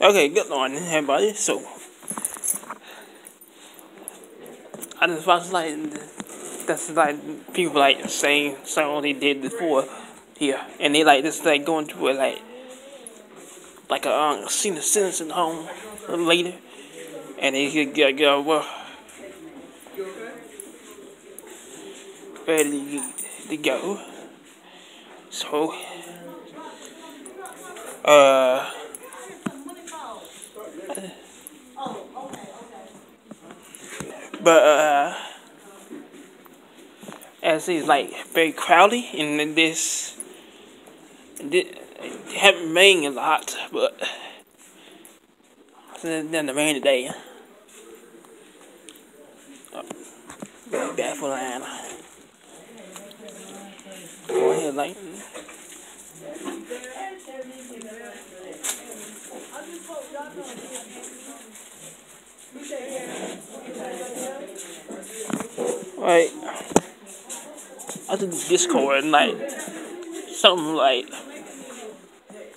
Okay, good morning, everybody. So, I just watched like that's like people like saying something they did before here, and they like just like going to it like like a um, senior citizen home later, and they could go, go well ready to go. So, uh. But uh, as it's like very crowded in this, this haven't rained a lot, but then the rain today. Very bad for land. Go ahead, like. I the Discord and like something like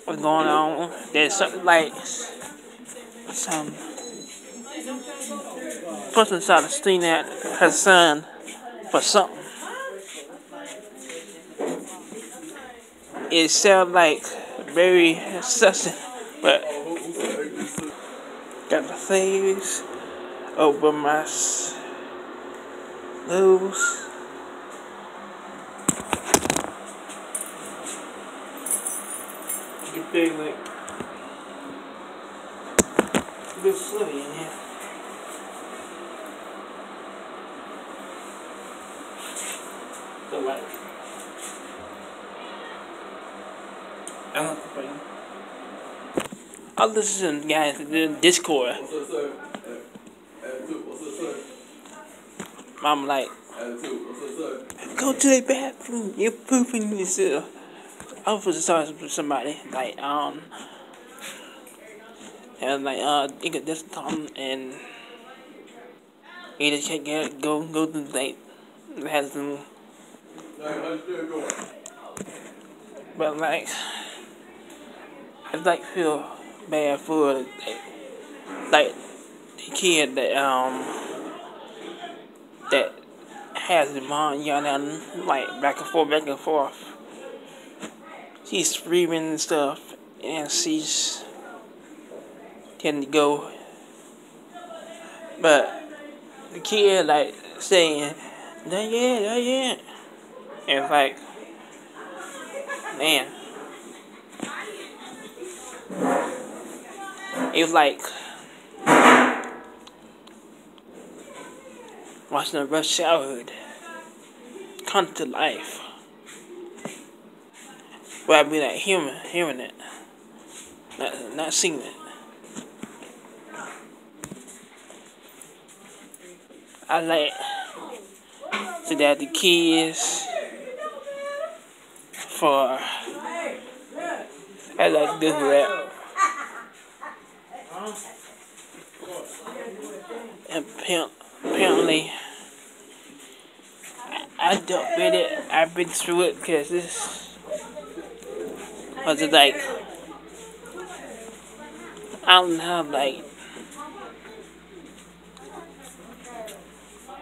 what's going on. There's something like some person to sting at her son for something. It sounds like very sussing, but got the face over my nose. Get big like a bit slippery in here. So like I'm not complaining. I listen guys to Discord. Oh, I'm like, go to the bathroom. You're pooping yourself. I was talking to somebody like um, and like uh, you could just come and you just can't get go go to the date. Has but like, I like feel bad for like, like the kid that um that has mom yelling like back and forth, back and forth. She's screaming and stuff, and she's tending to go. But the kid like saying, "Not yet, not yet," and it's like, man, it was like. Watching a rush childhood come to life. But I be like hearing, hearing it, not, not seeing it. I like to that the kids for I like this rap. And pimp apparently I don't get it. I've been through it because this was like I don't have like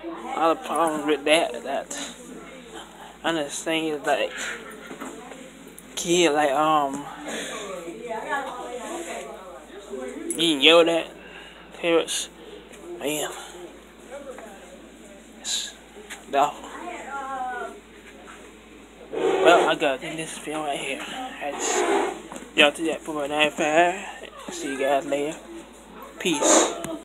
a lot of problems with that. That I understand like kid like um you yelled at parents man. No. Well, I gotta end this film right here. That's y'all to that for my 95. See you guys later. Peace.